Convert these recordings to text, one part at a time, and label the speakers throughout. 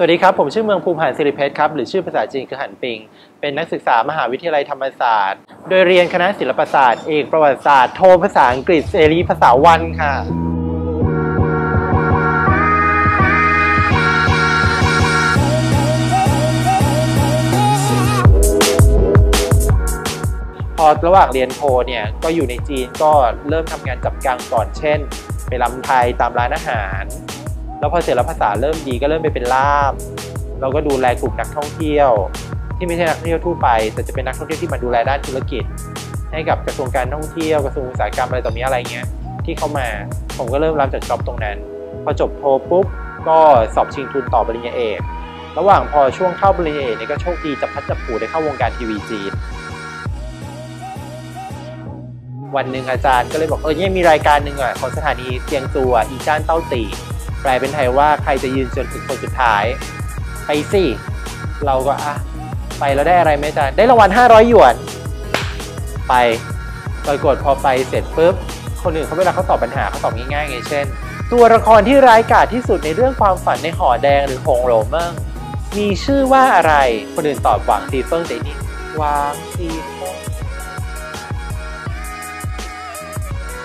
Speaker 1: สวัสดีครับ ผมชื่อเมืองภูมิหานสิริเพชรครับ หรือชื่อภาษาจีนคือหันปิง เป็นนักศึกษามหาวิทยาลัยธรรมศาสตร์ โดยเรียนคณะศิลปศาสตร์ เอกประวัติศาสตร์ โทภาษาอังกฤษเสรีภาษาวันค่ะ พอระหว่างเรียนโทเนี่ย ก็อยู่ในจีนก็เริ่มทำงานจับกังก่อนเช่น ไปรำไทยตามร้านอาหาร แล้วพอเสร็จแล้วภาษาเริ่มดีก็เริ่มไปเป็นล่าม เราก็ดูแลกลุ่มนักท่องเที่ยว ที่ไม่ใช่นักท่องเที่ยวทั่วไป แต่จะเป็นนักท่องเที่ยวที่มาดูแลด้านธุรกิจ ให้กับกระทรวงการท่องเที่ยวกระทรวงอุตสาหกรรมอะไรต่อมีอะไรเงี้ยที่เข้ามาผมก็เริ่มรับจากจ็อบตรงนั้น พอจบโทปุ๊บก็สอบชิงทุนต่อปริญญาเอกระหว่างพอช่วงเข้าปริญญาเอกเนี่ยก็โชคดีจับพัดจับผูได้เข้าวงการทีวีจีนวันหนึ่งอาจารย์ก็เลยบอกเออเนี่ยมีรายการหนึ่งอะของสถานีเซียงจูอะอีจ้านเต้าตี แปลเป็นไทยว่าใครจะยืนจนถึงคนสุดท้าย ไปสิเราก็อะไปแล้วได้อะไรไหมจารย์ได้รางวัล500 หยวน ไปปรากฏพอไปเสร็จปุ๊บคนอื่นเขาเวลาเขาตอบปัญหาเขาตอบง่ายๆไงเช่น ตัวละครที่ร้ายกาจที่สุดในเรื่องความฝันในหอแดงหรือหงโหลเมิ่งมีชื่อว่าอะไร คนอื่นตอบหวังซีเฟิงแต่นี่หวังซีเฟิง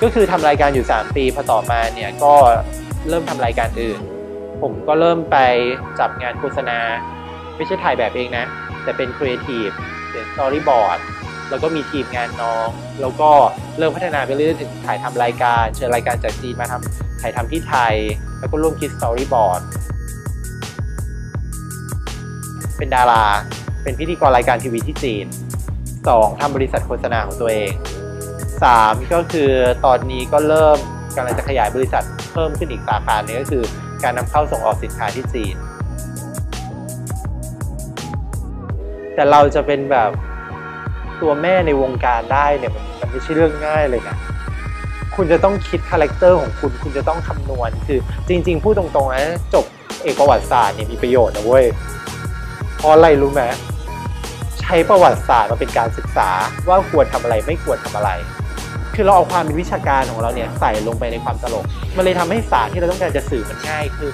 Speaker 1: ก็คือทำรายการอยู่ 3 ปีพอต่อมาเนี่ยก็ เริ่มทำรายการอื่น ผมก็เริ่มไปจับงานโฆษณา ไม่ใช่ถ่ายแบบเองนะ แต่เป็นครีเอทีฟเป็น storyboard แล้วก็มีทีมงานน้อง แล้วก็เริ่มพัฒนาไปเรื่อยๆถึงถ่ายทำรายการ เชิญรายการจากจีนมาทำถ่ายทำที่ไทย แล้วก็ร่วมคิด storyboardเป็นดารา เป็นพิธีกรรายการทีวีที่จีน 2. ทำบริษัทโฆษณาของตัวเอง 3 ก็คือตอนนี้ก็เริ่มกำลังจะขยายบริษัท เพิ่มขึ้นอีกสาขาหนึ่งก็คือ การนำเข้าส่งออกสินค้าที่จีน แต่เราจะเป็นแบบตัวแม่ในวงการได้เนี่ยมันมันไม่ใช่เรื่องง่ายเลยนะคุณจะต้องคิด character ของคุณ คุณจะต้องคำนวณ คือจริง ๆ พูดตรงๆนะจบเอกประวัติศาสตร์เนี่ยมีประโยชน์นะเว้ย เพราะอะไรรู้ไหมใช้ประวัติศาสตร์มาเป็นการศึกษาว่าควรทำอะไรไม่ควรทำอะไร คือเราเอาความเป็นวิชาการของเราเนี่ยใส่ลงไปในความตลก มันเลยทำให้สารที่เราต้องการจะสื่อมันง่ายขึ้น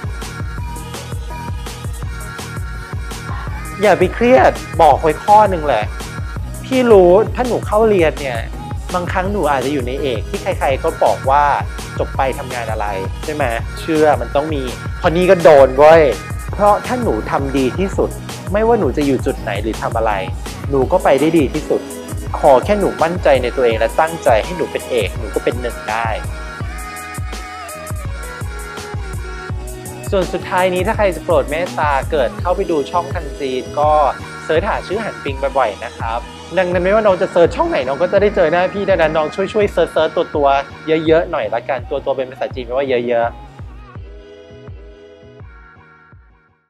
Speaker 1: อย่าไปเครียดบอกไว้ข้อหนึ่งเลยพี่รู้ถ้าหนูเข้าเรียนเนี่ยบางครั้งหนูอาจจะอยู่ในเอกที่ใคร ๆ ก็บอกว่าจบไปทำงานอะไรใช่ไหมเชื่อมันต้องมีพอนี่ก็โดนเว้ยเพราะถ้าหนูทำดีที่สุด ไม่ว่าหนูจะอยู่จุดไหนหรือทำอะไร หนูก็ไปได้ดีที่สุด ขอแค่หนูมั่นใจในตัวเองและตั้งใจให้หนูเป็นเอกหนูก็เป็นหนึ่งได้ ส่วนสุดท้ายนี้ถ้าใครจะโปรดเมตตาเปิดเข้าไปดูช่องทางจีนก็ search หาชื่อหันปิงบ่อยๆนะครับดังนั้นไม่ว่าน้องจะ search ช่องไหนน้องก็จะได้เจอหน้าพี่ดังนั้นน้องช่วยช่วยๆ search 多多多 เยอะๆหน่อยละกัน多多多 เป็นภาษาจีนแปลว่าเยอะๆ